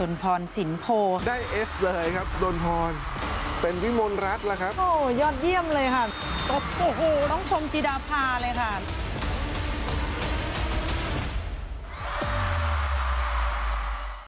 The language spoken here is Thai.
ดนพรสินโพ ได้เอสเลยครับดนพร เป็นวิมลรัตน์ละครับ โอ้ยอดเยี่ยมเลยค่ะ โอ้โห ต้องชมจีดาภาเลยค่ะ